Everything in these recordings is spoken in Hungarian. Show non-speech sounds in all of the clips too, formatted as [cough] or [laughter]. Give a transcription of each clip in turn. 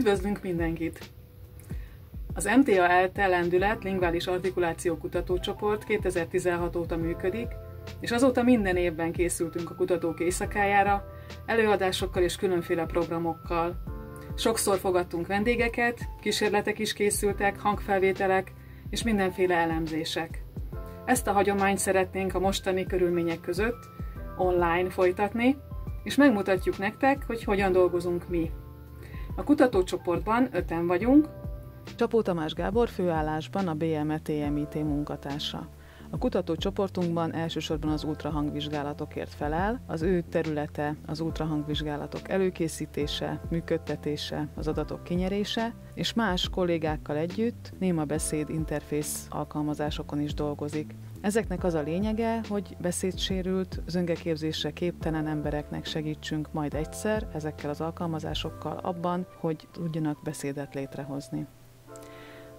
Üdvözlünk mindenkit! Az MTA ELTE lendület lingvális artikuláció kutatócsoport 2016 óta működik, és azóta minden évben készültünk a kutatók éjszakájára, előadásokkal és különféle programokkal. Sokszor fogadtunk vendégeket, kísérletek is készültek, hangfelvételek és mindenféle elemzések. Ezt a hagyományt szeretnénk a mostani körülmények között online folytatni, és megmutatjuk nektek, hogy hogyan dolgozunk mi. A kutatócsoportban öten vagyunk. Csapó Tamás Gábor főállásban a BME-TMIT munkatársa. A kutatócsoportunkban elsősorban az ultrahangvizsgálatokért felel, az ő területe az ultrahangvizsgálatok előkészítése, működtetése, az adatok kinyerése, és más kollégákkal együtt néma beszéd interfész alkalmazásokon is dolgozik. Ezeknek az a lényege, hogy beszédsérült, zöngeképzésre képtelen embereknek segítsünk majd egyszer ezekkel az alkalmazásokkal abban, hogy tudjanak beszédet létrehozni.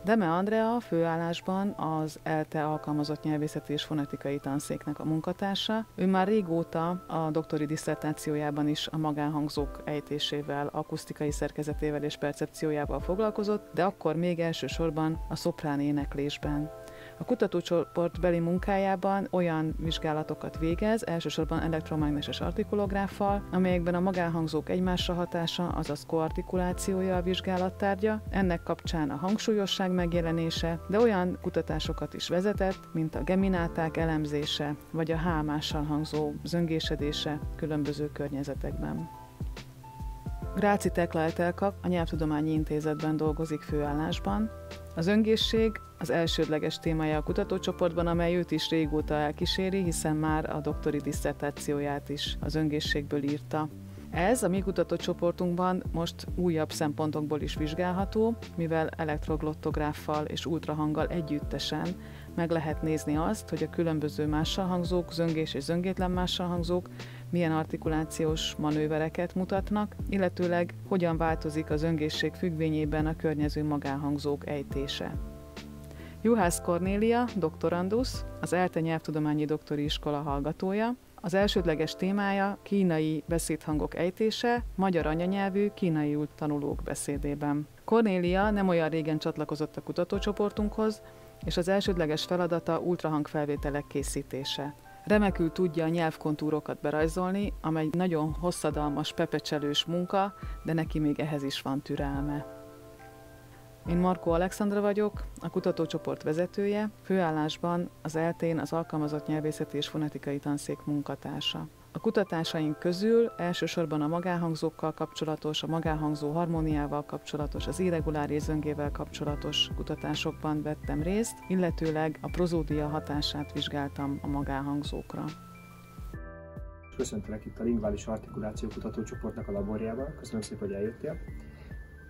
Deme Andrea főállásban az ELTE alkalmazott nyelvészeti és fonetikai tanszéknek a munkatársa. Ő már régóta a doktori diszertációjában is a magánhangzók ejtésével, akusztikai szerkezetével és percepciójával foglalkozott, de akkor még elsősorban a szoprán éneklésben. A kutatócsoport beli munkájában olyan vizsgálatokat végez, elsősorban elektromágneses artikulográffal, amelyekben a magánhangzók egymásra hatása, azaz koartikulációja a vizsgálattárgya, ennek kapcsán a hangsúlyosság megjelenése, de olyan kutatásokat is vezetett, mint a gemináták elemzése, vagy a hámással hangzó zöngésedése különböző környezetekben. Gráci Tekla Etelkap a Nyelvtudományi Intézetben dolgozik főállásban. Az öngészség az elsődleges témája a kutatócsoportban, amely őt is régóta elkíséri, hiszen már a doktori diszertációját is az öngészségből írta. Ez a mi kutatócsoportunkban most újabb szempontokból is vizsgálható, mivel elektroglottográffal és ultrahanggal együttesen meg lehet nézni azt, hogy a különböző mássalhangzók, zöngés és zöngétlen mássalhangzók milyen artikulációs manővereket mutatnak, illetőleg hogyan változik az öngészség függvényében a környező magánhangzók ejtése. Juhász Kornélia, doktorandus, az ELTE nyelvtudományi doktori iskola hallgatója, az elsődleges témája kínai beszédhangok ejtése, magyar anyanyelvű kínai tanulók beszédében. Kornélia nem olyan régen csatlakozott a kutatócsoportunkhoz, és az elsődleges feladata ultrahangfelvételek készítése. Remekül tudja a nyelvkontúrokat berajzolni, amely nagyon hosszadalmas, pepecselős munka, de neki még ehhez is van türelme. Én Markó Alexandra vagyok, a kutatócsoport vezetője, főállásban az eltén az Alkalmazott Nyelvészeti és Fonetikai Tanszék munkatársa. A kutatásaink közül elsősorban a magánhangzókkal kapcsolatos, a magánhangzó harmóniával kapcsolatos, az irreguláris zöngével kapcsolatos kutatásokban vettem részt, illetőleg a prozódia hatását vizsgáltam a magánhangzókra. Köszöntelek itt a Lingvális Artikuláció Kutatócsoportnak a laborjában. Köszönöm szépen, hogy eljöttél.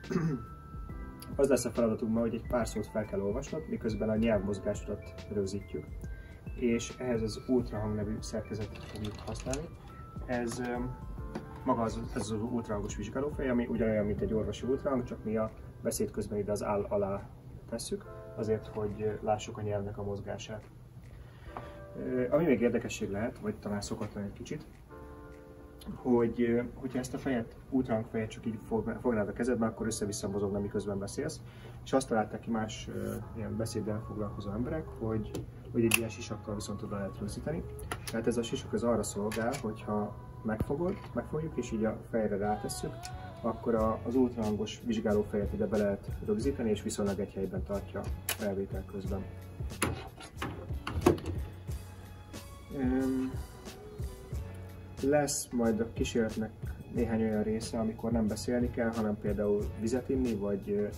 [clears throat] Az lesz a feladatunk ma, hogy egy pár szót fel kell olvasnod, miközben a nyelvmozgásodat rögzítjük és ehhez az ultrahang nevű szerkezetet fogjuk használni. Ez maga az, ez az ultrahangos vizsgálófej, ami ugyanolyan, mint egy orvosi ultrahang, csak mi a beszéd közben ide az áll alá tesszük, azért, hogy lássuk a nyelvnek a mozgását. Ami még érdekesség lehet, vagy talán szokatlan egy kicsit, hogy hogyha ezt a fejet, ultrahang fejet csak így fognád a kezedben, akkor össze-vissza mozogna, miközben beszélsz. És azt találták ki más ilyen beszéddel foglalkozó emberek, hogy hogy egy ilyen sisakkal viszont oda lehet rögzíteni. Tehát ez a sisak az arra szolgál, hogyha megfogod, megfogjuk és így a fejre rátesszük, akkor az ultrahangos vizsgálófejet ide be lehet rögzíteni, és viszonylag egy helyben tartja a felvétel közben. Lesz majd a kísérletnek néhány olyan része, amikor nem beszélni kell, hanem például vizet inni, vagy,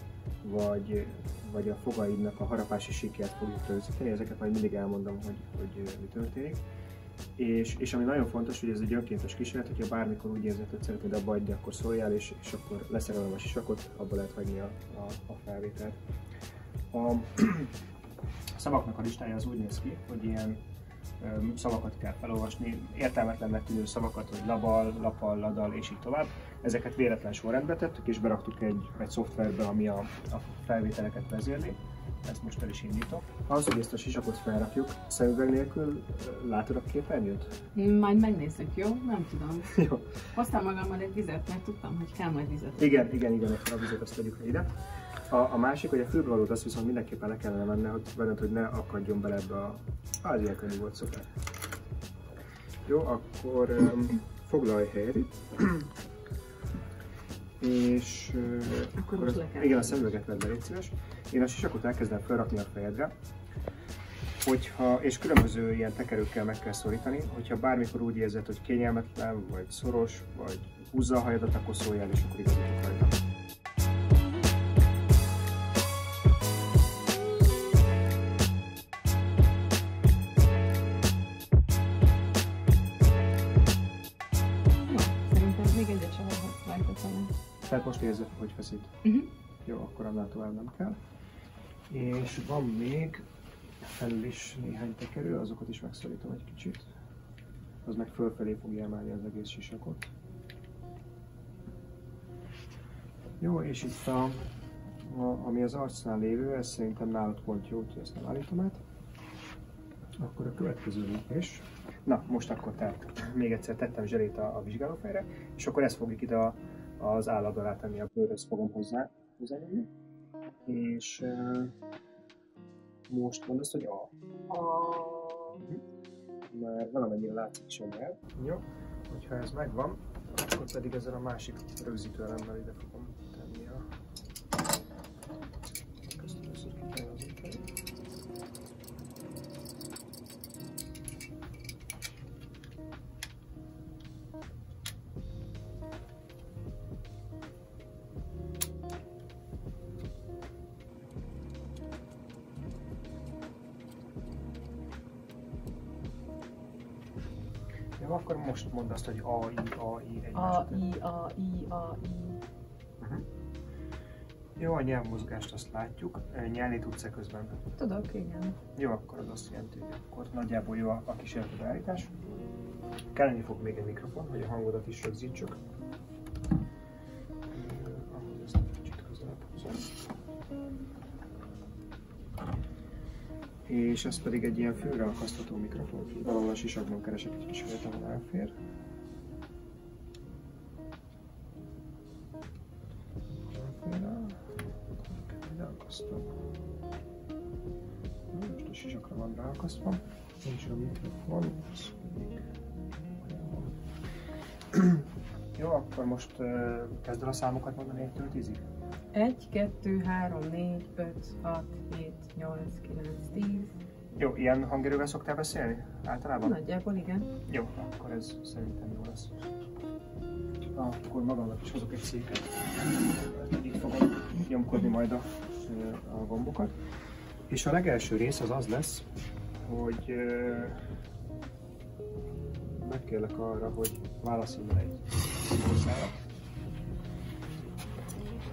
vagy vagy a fogaidnak a harapási sikert fogjuk rögzíteni, ezeket majd mindig elmondom, hogy, hogy mi történik. És, és ami nagyon fontos, hogy ez egy önkéntes kísérlet, hogyha bármikor úgy érzed, hogy szeretnéd abba adni, akkor szóljál, és, és akkor leszerelem a sisakot, abba lehet hagyni a, a, a felvételt. A [clears throat] szavaknak a listája az úgy néz ki, hogy ilyen szavakat kell felolvasni, értelmetlennek tűnő szavakat, hogy labal, lapal, ladal és így tovább. Ezeket véletlen sorrendbe tettük, és beraktuk egy, egy szoftverbe, ami a, a felvételeket vezérli. Ezt most el is indítom. Az, hogy ezt a sisakot felrakjuk, szemüveg nélkül látod a képernyőt? Majd megnézzük, jó? Nem tudom. [laughs] Jó. Hoztam magammal egy vizet, mert tudtam, hogy kell majd vizet. Igen, igen, igen, a vizet azt tegyük ide. A, a másik, hogy a fülbevalót azt viszont mindenképpen le kellene menni, hogy benned, hogy ne akadjon bele ebbe a... Az ilyen könnyű volt szokás. Jó, akkor um, foglalj helyet. És Akkor le kell igen, a szemüveget vedd be, légy szíves. Én a sisakot elkezdem felrakni a fejedre, hogyha, és különböző ilyen tekerőkkel meg kell szorítani, hogyha bármikor úgy érzed, hogy kényelmetlen, vagy szoros, vagy húzza a hajadat, akkor szóljál, és akkor igazítok rajta. Most érzed, hogy feszít. Uh-huh. Jó, akkor annál tovább nem kell. És van még felül is néhány tekerő, azokat is megszorítom egy kicsit. Az meg fölfelé fogja emelni az egész sisakot. Jó, és itt a, a, ami az arcnál lévő, ez szerintem nálad pont jó, úgyhogy ezt nem állítom át. Akkor a következő lépés. Na, most akkor tehát még egyszer tettem zselét a, a vizsgálófejre, és akkor ezt fogjuk ide a, az állat alá tenni, a bőrhöz fogom hozzá, hozzányomni. És uh, most azt, hogy a. Már valamennyire látszik is a nyelv. Jó, hogyha ez megvan, akkor pedig ezzel a másik rögzítő elemmel ide fogom mondd azt, hogy A, I, A, I, egymás A. I, A, I, A, I. Jó, a nyelvmozgást azt látjuk. Nyelni tudsz-e közben? Tudok, igen. Jó, akkor az azt jelenti, hogy akkor nagyjából jó a, a kísérleti beállítás. Kelleni fog még egy mikrofon, hogy a hangodat is rögzítsük. És ez pedig egy ilyen főre akasztható mikrofon. Valahol a sisakban keresek egy kis helyet, ahol elfér. Elfér el. Ide akasztom. Na, Most a sisakra van ráakasztva, és a mikrofon, az pedig akkor most kezd el a számokat mondani 1-től 10-ig? 1, 2, 3, 4, 5, 6, 7, 8, 9, 10. Jó, ilyen hangerővel szoktál beszélni általában? Nagyjából igen. Jó, akkor ez szerintem jó lesz. Akkor magamnak is hozok egy széket. Itt fogom nyomkodni majd a, a gombokat. És a legelső rész az az lesz, hogy megkérlek arra, hogy válaszolj egy.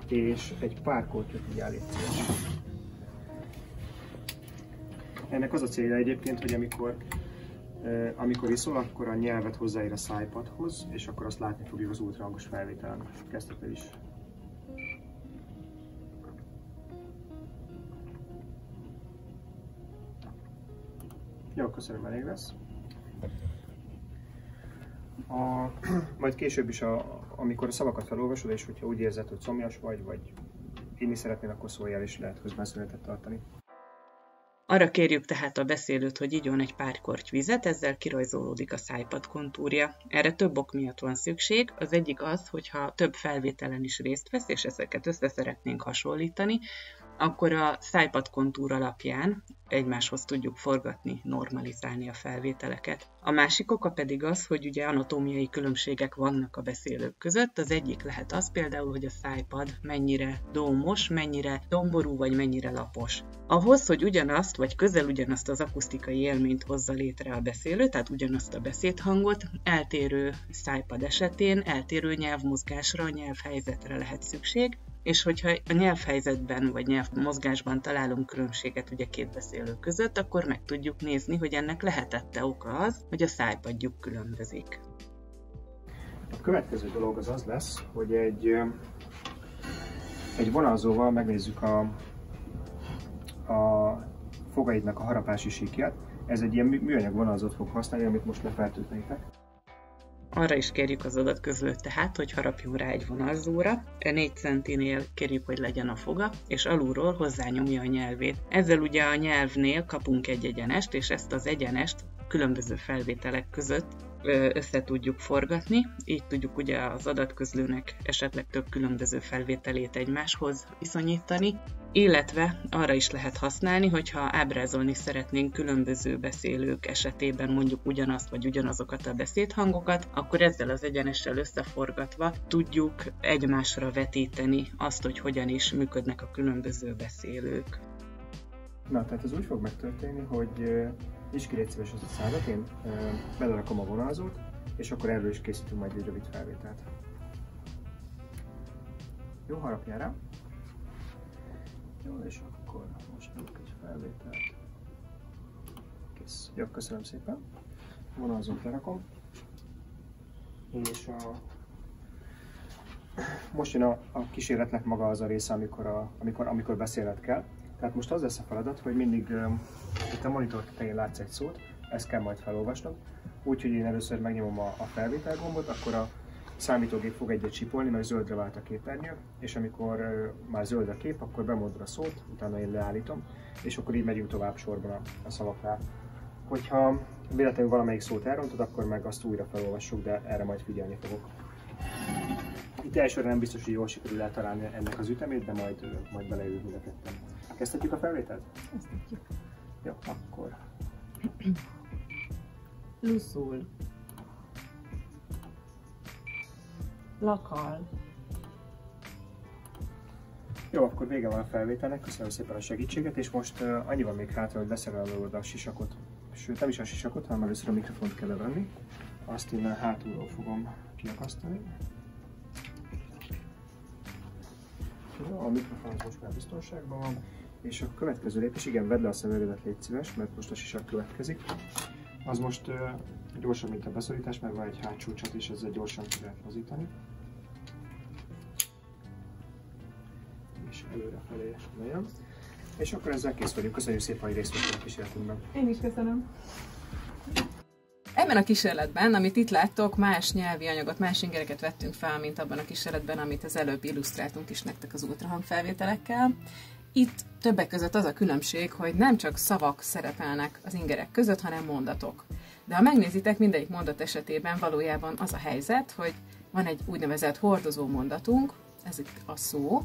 És egy pár kortyot így állít Ennek az a célja egyébként, hogy amikor amikor iszol, akkor a nyelvet hozzáér a szájpadhoz, és akkor azt látni fogjuk az ultrahangos felvételen. Kezdtek is. Jó, köszönöm, elég lesz. A, majd később is, a, amikor a szavakat felolvasod, és hogyha úgy érzed, hogy szomjas vagy, vagy inni szeretnél, akkor szóljál, és lehet közben szünetet tartani. Arra kérjük tehát a beszélőt, hogy igyon egy pár korty vizet, ezzel kirajzolódik a szájpad kontúrja. Erre több ok miatt van szükség. Az egyik az, hogyha több felvételen is részt vesz, és ezeket össze szeretnénk hasonlítani, akkor a szájpad kontúr alapján egymáshoz tudjuk forgatni, normalizálni a felvételeket. A másik oka pedig az, hogy ugye anatómiai különbségek vannak a beszélők között. Az egyik lehet az például, hogy a szájpad mennyire dómos, mennyire domború vagy mennyire lapos. Ahhoz, hogy ugyanazt vagy közel ugyanazt az akusztikai élményt hozza létre a beszélő, tehát ugyanazt a beszédhangot, eltérő szájpad esetén eltérő nyelvmozgásra, nyelvhelyzetre lehet szükség, és hogyha a nyelvhelyzetben vagy nyelvmozgásban találunk különbséget ugye két beszélő között, akkor meg tudjuk nézni, hogy ennek lehetette oka az, hogy a szájpadjuk különbözik. A következő dolog az az lesz, hogy egy, egy vonalzóval megnézzük a, a fogaidnak a harapási síkját. Ez egy ilyen műanyag vonalzót fog használni, amit most lefertőtnétek. Arra is kérjük az adatközlőt tehát, hogy harapjunk rá egy vonalzóra, 4 centinél kérjük, hogy legyen a foga, és alulról hozzányomja a nyelvét. Ezzel ugye a nyelvnél kapunk egy egyenest, és ezt az egyenest különböző felvételek között össze tudjuk forgatni, így tudjuk ugye az adatközlőnek esetleg több különböző felvételét egymáshoz viszonyítani, illetve arra is lehet használni, hogyha ábrázolni szeretnénk különböző beszélők esetében mondjuk ugyanazt vagy ugyanazokat a beszédhangokat, akkor ezzel az egyenessel összeforgatva tudjuk egymásra vetíteni azt, hogy hogyan is működnek a különböző beszélők. Na, tehát ez úgy fog megtörténni, hogy is ki légy szíves az a szádat, én belerakom a vonalzót, és akkor erről is készítünk majd egy rövid felvételt. Jó, harapjál rá. Jó, és akkor most nyomok egy felvételt. Kész. Jó, köszönöm szépen. Vonalzót lerakom. És a most jön a, a kísérletnek maga az a része, amikor, a, amikor, amikor beszélet kell. Tehát most az lesz a feladat, hogy mindig um, itt a monitor tetején látsz egy szót, ezt kell majd felolvasnod. Úgyhogy én először megnyomom a, a felvétel gombot, akkor a számítógép fog egyet csipolni, mert zöldre vált a képernyő, és amikor uh, már zöld a kép, akkor bemondod a szót, utána én leállítom, és akkor így megyünk tovább sorban a, a szavaknál. Hogyha véletlenül valamelyik szót elrontod, akkor meg azt újra felolvassuk, de erre majd figyelni fogok. Itt elsőre nem biztos, hogy jól sikerül eltalálni ennek az ütemét, de majd, majd beleülünk a ketten. Kezdhetjük a felvételt? Kezdhetjük. Jó, akkor. [clears throat] Luszul. Lakal. Jó, akkor vége van a felvételnek, köszönöm szépen a segítséget, és most uh, annyi van még hátra, hogy leszerelőd a sisakot. Sőt, nem is a sisakot, hanem először a mikrofont kell levenni. Azt innen hátulról fogom kiakasztani. Jó, a mikrofon most már biztonságban van. És a következő lépés, igen, vedd le a szemüvegedet, légy szíves, mert most a sisak következik. Az most uh, gyorsabb, mint a beszorítás, mert van egy hátsó csat, és ezzel gyorsan ki lehet mozítani. És előrefelé nagyon. És akkor ezzel kész vagyunk. Köszönjük szépen, hogy részt vettél a kísérletünkben. Én is köszönöm. Ebben a kísérletben, amit itt láttok, más nyelvi anyagot, más ingereket vettünk fel, mint abban a kísérletben, amit az előbb illusztráltunk is nektek az ultrahang felvételekkel. Itt többek között az a különbség, hogy nem csak szavak szerepelnek az ingerek között, hanem mondatok. De ha megnézitek, mindegyik mondat esetében valójában az a helyzet, hogy van egy úgynevezett hordozó mondatunk, ez itt a szó,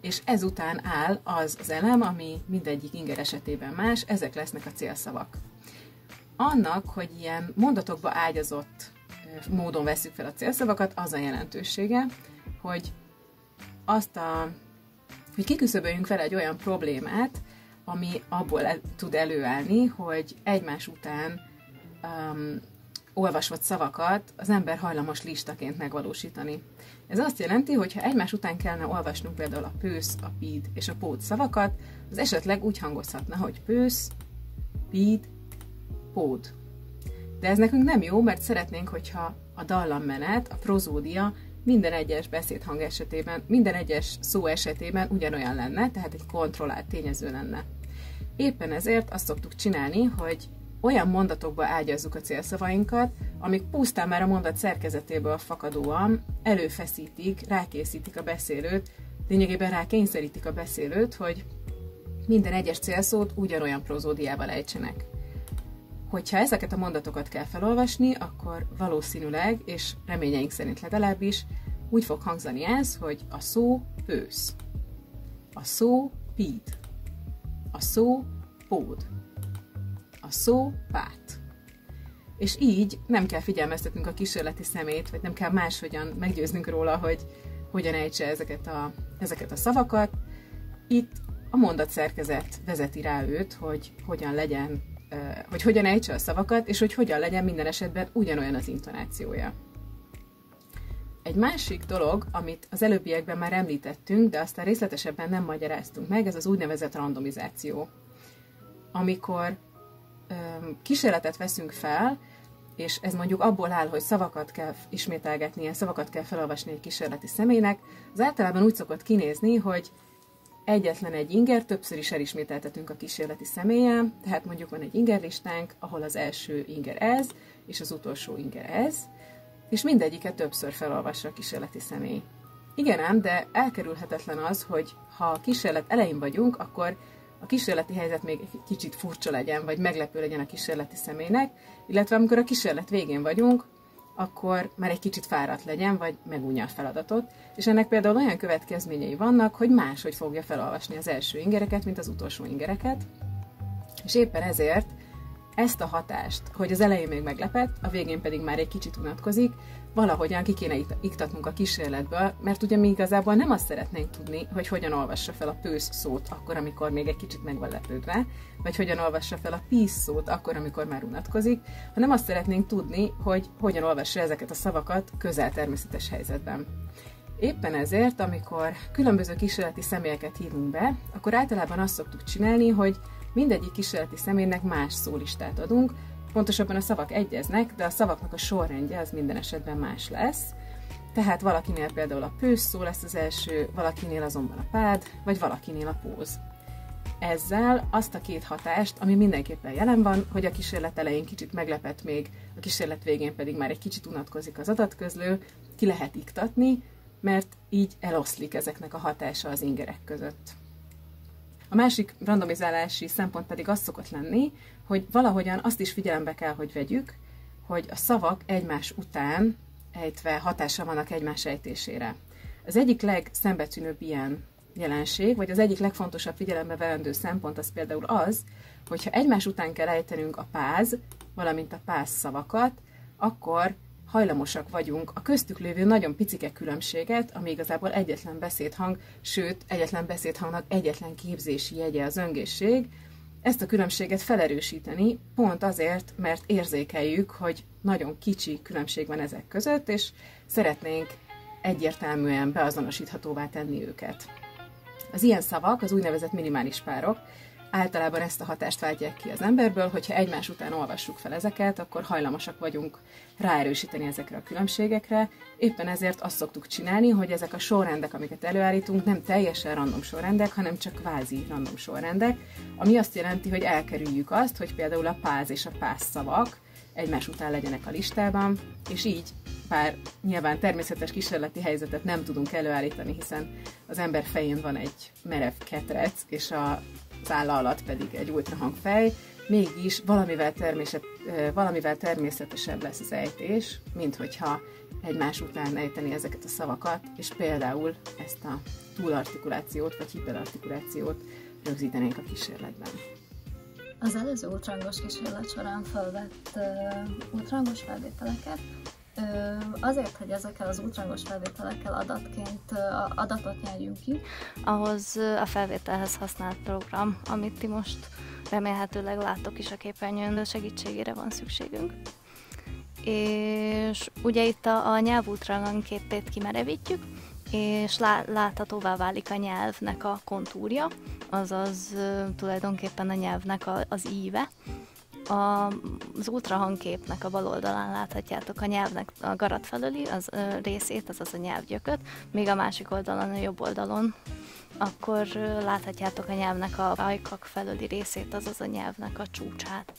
és ezután áll az az elem, ami mindegyik inger esetében más, ezek lesznek a célszavak. Annak, hogy ilyen mondatokba ágyazott módon veszük fel a célszavakat, az a jelentősége, hogy azt a hogy kiküszöböljünk fel egy olyan problémát, ami abból tud előállni, hogy egymás után um, olvasott szavakat az ember hajlamos listaként megvalósítani. Ez azt jelenti, hogy ha egymás után kellene olvasnunk például a pősz, a píd és a pót szavakat, az esetleg úgy hangozhatna, hogy pősz, píd, pód. De ez nekünk nem jó, mert szeretnénk, hogyha a dallammenet, a prozódia minden egyes beszédhang esetében, minden egyes szó esetében ugyanolyan lenne, tehát egy kontrollált tényező lenne. Éppen ezért azt szoktuk csinálni, hogy olyan mondatokba ágyazzuk a célszavainkat, amik pusztán már a mondat szerkezetéből fakadóan előfeszítik, rákészítik a beszélőt, lényegében rákényszerítik a beszélőt, hogy minden egyes célszót ugyanolyan prozódiával ejtsenek. Hogyha ezeket a mondatokat kell felolvasni, akkor valószínűleg, és reményeink szerint legalábbis, úgy fog hangzani ez, hogy a szó ősz, a szó píd, a szó pód, a szó pát. És így nem kell figyelmeztetnünk a kísérleti szemét, vagy nem kell máshogyan meggyőznünk róla, hogy hogyan ejtse ezeket a, ezeket a szavakat. Itt a mondatszerkezet vezeti rá őt, hogy hogyan legyen hogy hogyan ejtse a szavakat, és hogy hogyan legyen minden esetben ugyanolyan az intonációja. Egy másik dolog, amit az előbbiekben már említettünk, de aztán részletesebben nem magyaráztunk meg, ez az úgynevezett randomizáció. Amikor öm, kísérletet veszünk fel, és ez mondjuk abból áll, hogy szavakat kell ismételgetnie, szavakat kell felolvasni egy kísérleti személynek, az általában úgy szokott kinézni, hogy egyetlen egy inger, többször is elismételtetünk a kísérleti személyen, tehát mondjuk van egy ingerlistánk, ahol az első inger ez, és az utolsó inger ez, és mindegyiket többször felolvassa a kísérleti személy. Igen ám, de elkerülhetetlen az, hogy ha a kísérlet elején vagyunk, akkor a kísérleti helyzet még egy kicsit furcsa legyen, vagy meglepő legyen a kísérleti személynek, illetve amikor a kísérlet végén vagyunk, akkor már egy kicsit fáradt legyen, vagy megunja a feladatot, és ennek például olyan következményei vannak, hogy máshogy fogja felolvasni az első ingereket, mint az utolsó ingereket, és éppen ezért ezt a hatást, hogy az elején még meglepett, a végén pedig már egy kicsit unatkozik, valahogyan ki kéne iktatnunk a kísérletből, mert ugye mi igazából nem azt szeretnénk tudni, hogy hogyan olvassa fel a pősz szót akkor, amikor még egy kicsit meg van lepődve, vagy hogyan olvassa fel a písz szót akkor, amikor már unatkozik, hanem azt szeretnénk tudni, hogy hogyan olvassa ezeket a szavakat közel természetes helyzetben. Éppen ezért, amikor különböző kísérleti személyeket hívunk be, akkor általában azt szoktuk csinálni, hogy mindegyik kísérleti személynek más szólistát adunk, pontosabban a szavak egyeznek, de a szavaknak a sorrendje az minden esetben más lesz. Tehát valakinél például a pősz szó lesz az első, valakinél azonban a pád, vagy valakinél a póz. Ezzel azt a két hatást, ami mindenképpen jelen van, hogy a kísérlet elején kicsit meglepett még, a kísérlet végén pedig már egy kicsit unatkozik az adatközlő, ki lehet iktatni, mert így eloszlik ezeknek a hatása az ingerek között. A másik randomizálási szempont pedig az szokott lenni, hogy valahogyan azt is figyelembe kell, hogy vegyük, hogy a szavak egymás után ejtve hatása vannak egymás ejtésére. Az egyik legszembetűnőbb ilyen jelenség, vagy az egyik legfontosabb figyelembe vendő szempont az például az, hogyha egymás után kell ejtenünk a páz, valamint a páz szavakat, akkor hajlamosak vagyunk a köztük lévő nagyon picike különbséget, ami igazából egyetlen beszédhang, sőt, egyetlen beszédhangnak egyetlen képzési jegye az öngészség, ezt a különbséget felerősíteni, pont azért, mert érzékeljük, hogy nagyon kicsi különbség van ezek között, és szeretnénk egyértelműen beazonosíthatóvá tenni őket. Az ilyen szavak, az úgynevezett minimális párok, általában ezt a hatást váltják ki az emberből, hogyha egymás után olvassuk fel ezeket, akkor hajlamosak vagyunk ráerősíteni ezekre a különbségekre. Éppen ezért azt szoktuk csinálni, hogy ezek a sorrendek, amiket előállítunk, nem teljesen random sorrendek, hanem csak kvázi random sorrendek, ami azt jelenti, hogy elkerüljük azt, hogy például a páz és a pász szavak egymás után legyenek a listában, és így bár nyilván természetes kísérleti helyzetet nem tudunk előállítani, hiszen az ember fején van egy merev ketrec, és a szálla alatt pedig egy ultrahangfej, mégis valamivel, természet, valamivel természetesebb lesz az ejtés, mint hogyha egymás után ejteni ezeket a szavakat, és például ezt a túlartikulációt vagy hiperartikulációt rögzítenénk a kísérletben. Az előző ultrangos kísérlet során felvett uh, ultrangos felvételeket Azért, hogy ezekkel az ultrangos felvételekkel adatként adatot nyerjünk ki, ahhoz a felvételhez használt program, amit ti most remélhetőleg láttok is a képernyőn, segítségére van szükségünk. És ugye itt a, a nyelvútrang képét kimerevítjük, és lá, láthatóvá válik a nyelvnek a kontúrja, azaz tulajdonképpen a nyelvnek a, az íve, a, az ultrahangképnek a bal oldalán láthatjátok a nyelvnek a garat felüli az ö, részét, azaz a nyelvgyököt, még a másik oldalon, a jobb oldalon akkor láthatjátok a nyelvnek a ajkak felüli részét, azaz a nyelvnek a csúcsát.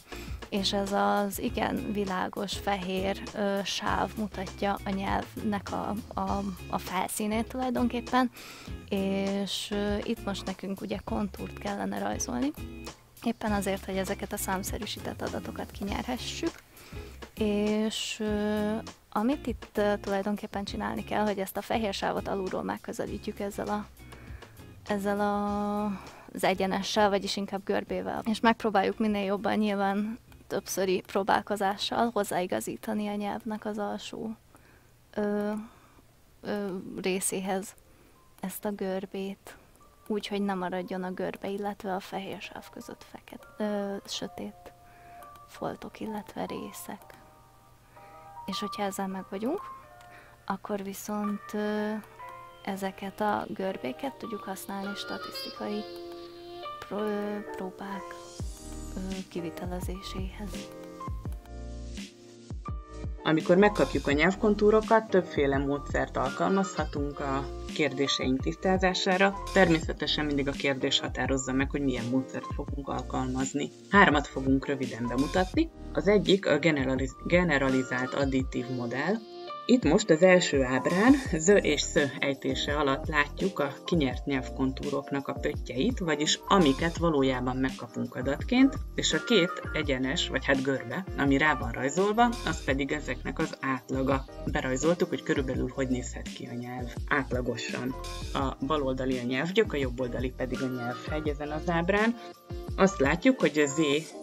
És ez az igen világos fehér ö, sáv mutatja a nyelvnek a, a, a felszínét tulajdonképpen, és ö, itt most nekünk ugye kontúrt kellene rajzolni, éppen azért, hogy ezeket a számszerűsített adatokat kinyerhessük, és amit itt tulajdonképpen csinálni kell, hogy ezt a fehér sávot alulról megközelítjük ezzel a, ezzel a, az egyenessel, vagyis inkább görbével, és megpróbáljuk minél jobban nyilván többszöri próbálkozással hozzáigazítani a nyelvnek az alsó ö, ö, részéhez ezt a görbét úgy, hogy nem maradjon a görbe, illetve a fehér sáv között feket, ö, sötét foltok, illetve részek. És hogyha ezzel meg vagyunk, akkor viszont ezeket a görbéket tudjuk használni statisztikai próbák kivitelezéséhez. Amikor megkapjuk a nyelvkontúrokat, többféle módszert alkalmazhatunk a kérdéseink tisztázására. Természetesen mindig a kérdés határozza meg, hogy milyen módszert fogunk alkalmazni. Hármat fogunk röviden bemutatni. Az egyik a generaliz- generalizált additív modell, itt most az első ábrán Z és Sz ejtése alatt látjuk a kinyert nyelvkontúroknak a pöttyeit, vagyis amiket valójában megkapunk adatként, és a két egyenes, vagy hát görbe, ami rá van rajzolva, az pedig ezeknek az átlaga. Berajzoltuk, hogy körülbelül hogy nézhet ki a nyelv átlagosan. A baloldali a nyelvgyök, a jobboldali pedig a nyelvhegy ezen az ábrán. Azt látjuk, hogy a Z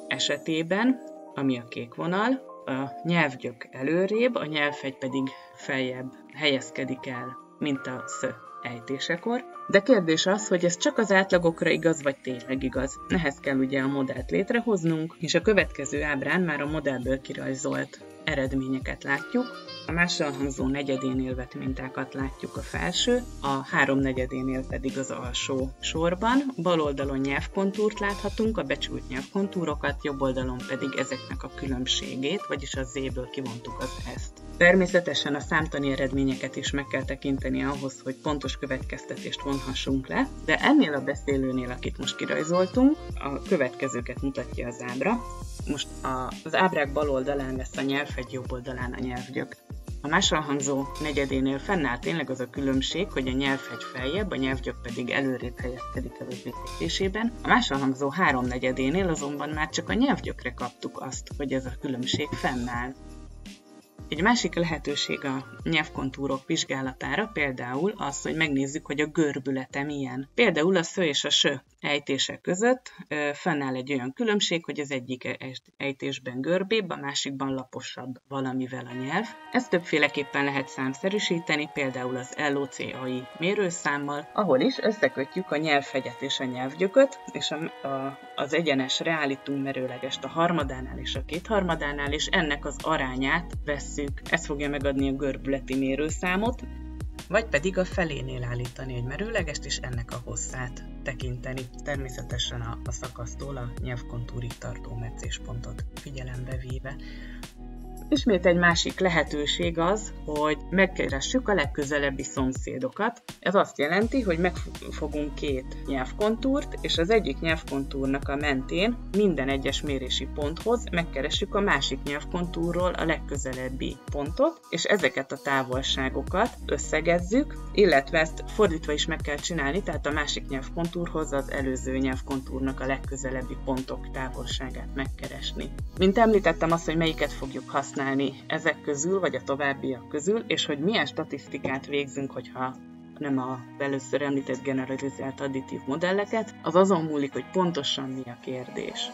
esetében, ami a kék vonal, a nyelvgyök előrébb, a nyelvhegy pedig feljebb helyezkedik el, mint a sz ejtésekor. De kérdés az, hogy ez csak az átlagokra igaz, vagy tényleg igaz. Ehhez kell ugye a modellt létrehoznunk, és a következő ábrán már a modellből kirajzolt eredményeket látjuk. A mással hangzó negyedénél vett mintákat látjuk a felső, a háromnegyedénél pedig az alsó sorban. Bal oldalon nyelvkontúrt láthatunk, a becsült nyelvkontúrokat, jobb oldalon pedig ezeknek a különbségét, vagyis a z-ből kivontuk az ezt. Természetesen a számtani eredményeket is meg kell tekinteni ahhoz, hogy pontos következtetést vonhassunk le, de ennél a beszélőnél, akit most kirajzoltunk, a következőket mutatja az ábra. Most az ábrák bal oldalán lesz a nyelvhegy, jobb oldalán a nyelvgyök. A másalhangzó negyedénél fennáll tényleg az a különbség, hogy a nyelvhegy feljebb, a nyelvgyök pedig előrébb helyezkedik el az építésében. A másalhangzó háromnegyedénél azonban már csak a nyelvgyökre kaptuk azt, hogy ez a különbség fennáll. Egy másik lehetőség a nyelvkontúrok vizsgálatára például az, hogy megnézzük, hogy a görbülete milyen. Például a sző és a sö ejtések között fennáll egy olyan különbség, hogy az egyik e- ejtésben görbébb, a másikban laposabb valamivel a nyelv. Ezt többféleképpen lehet számszerűsíteni, például az LOCAI mérőszámmal, ahol is összekötjük a nyelvhegyet és a nyelvgyököt, és a, a, az egyenesre állítunk merőlegest a harmadánál és a kétharmadánál, és ennek az arányát vesszük. Ez fogja megadni a görbületi mérőszámot, vagy pedig a felénél állítani egy merőlegest, és ennek a hosszát tekinteni. Természetesen a, a szakasztól a nyelvkontúrig tartó meccéspontot figyelembe véve. Ismét egy másik lehetőség az, hogy megkeressük a legközelebbi szomszédokat. Ez azt jelenti, hogy megfogunk két nyelvkontúrt, és az egyik nyelvkontúrnak a mentén minden egyes mérési ponthoz megkeressük a másik nyelvkontúrról a legközelebbi pontot, és ezeket a távolságokat összegezzük, illetve ezt fordítva is meg kell csinálni, tehát a másik nyelvkontúrhoz az előző nyelvkontúrnak a legközelebbi pontok távolságát megkeresni. Mint említettem azt, hogy melyiket fogjuk használni, használni ezek közül, vagy a továbbiak közül, és hogy milyen statisztikát végzünk, hogyha nem a először említett generalizált additív modelleket, az azon múlik, hogy pontosan mi a kérdés.